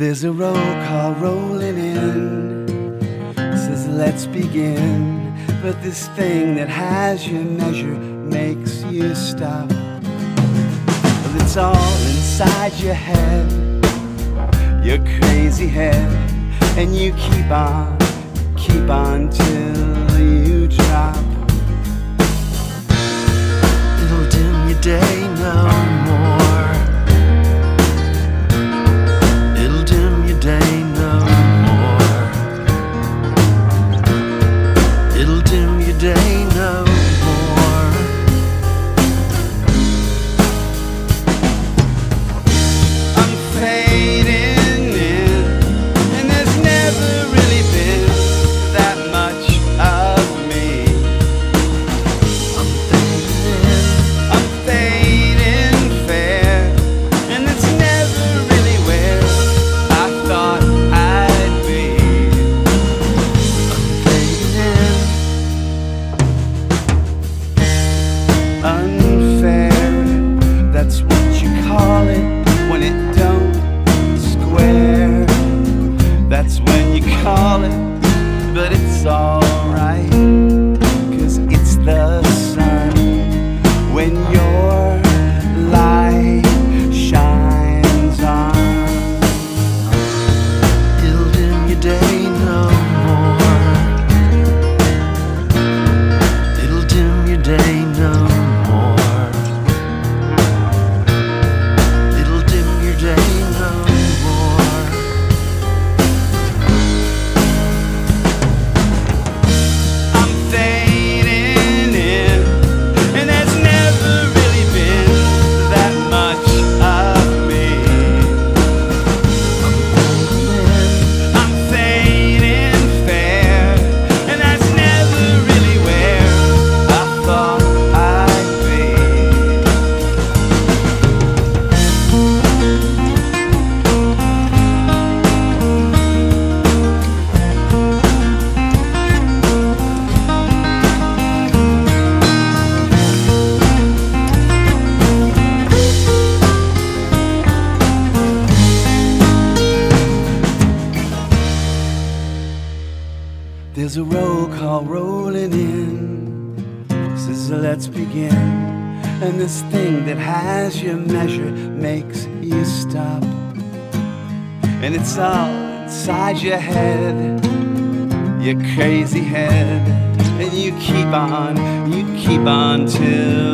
There's a roll call rolling in. Says, let's begin. But this thing that has you measure makes you stop. Well, it's all inside your head, your crazy head. And you keep on, keep on till you drop. There's a roll call rolling in. Says, let's begin. And this thing that has your measure makes you stop. And it's all inside your head, your crazy head. And you keep on, you keep on till.